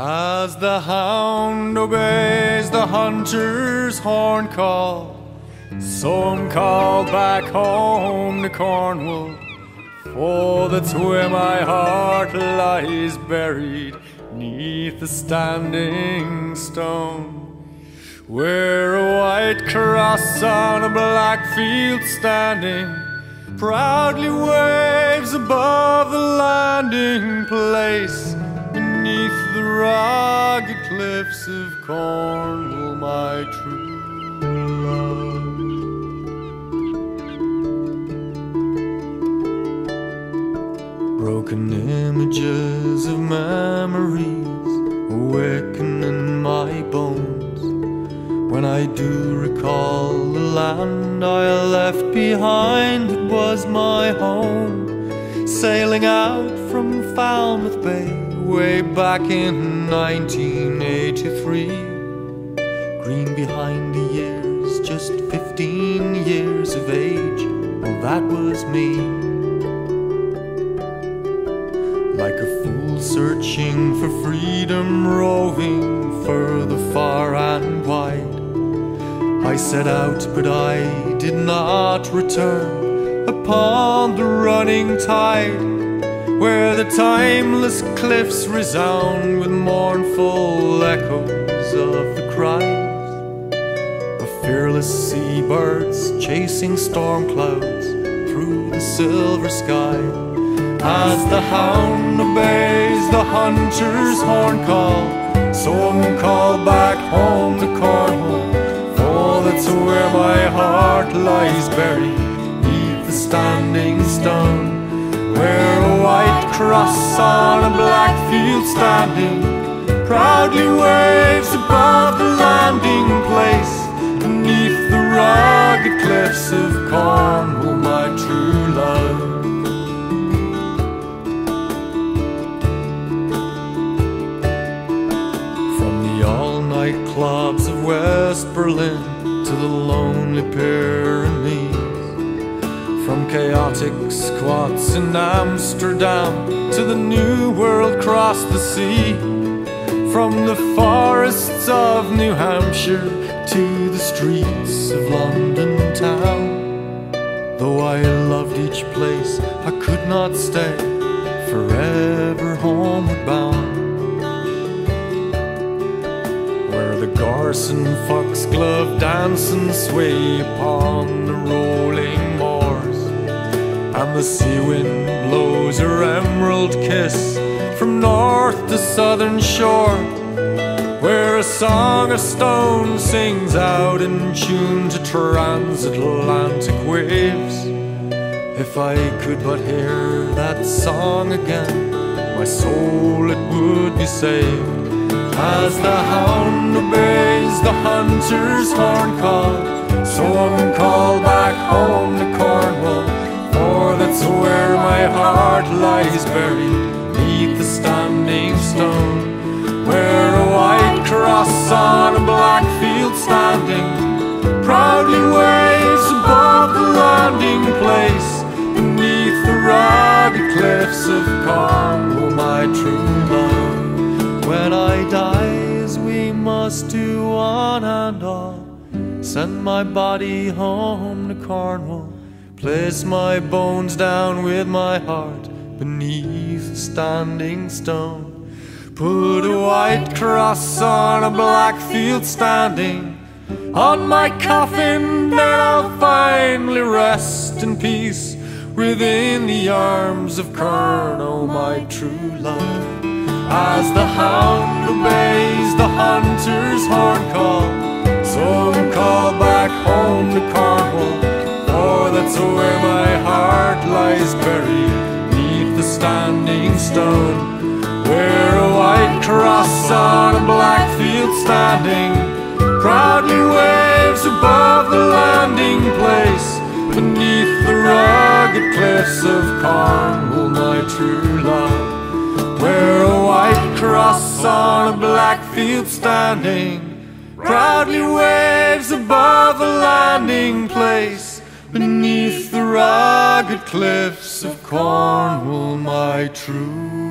As the hound obeys the hunter's horn call, so I'm called back home to Cornwall. For that's where my heart lies buried, neath the standing stone. Where a white cross on a black field standing proudly waves above the landing place beneath the rugged cliffs of Cornwall, my true love. Broken images of memories awaken in my bones when I do recall the land I left behind. Was my home, sailing out from Falmouth Bay way back in 1983. Green behind the years, just 15 years of age. Well, that was me. Like a fool searching for freedom, roving further far and wide. I set out, but I did not return upon the running tide, where the timeless cliffs resound with mournful echoes of the cries of fearless seabirds chasing storm clouds through the silver sky. As the hound obeys the hunter's horn call, so I'm called back home to Cornwall. For that's where my heart lies buried, neath the standing stone. Where a white cross on a black field standing proudly waves above the landing place, beneath the rugged cliffs of Cornwall, my true love. From the all night clubs of West Berlin to the lonely Pyrenees. Chaotic squats in Amsterdam to the new world across the sea. From the forests of New Hampshire to the streets of London town. Though I loved each place, I could not stay forever homeward bound. Where the Garson foxglove dance and sway upon the rolling and the sea wind blows her emerald kiss from north to southern shore. Where a song of stone sings out in tune to transatlantic waves. If I could but hear that song again, my soul it would be saved. As the hound obeys the hunter's horn call, lies buried, neath the standing stone. Where a white cross on a black field standing proudly waves above the landing place beneath the rugged cliffs of Cornwall, my true love. When I die, as we must do one and all, send my body home to Cornwall, place my bones down with my heart beneath a standing stone. Put a white cross on a black field standing. On my coffin, then I'll finally rest in peace within the arms of Cornwall, my true love. As the hound obeys the hunter's horn call, so I'm called back home to Cornwall. For that's where my heart lies buried, standing stone. Where a white cross on a black field standing proudly waves above the landing place beneath the rugged cliffs of Cornwall, my true love. Where a white cross on a black field standing proudly waves above the landing place beneath the rugged cliffs of Cornwall, my true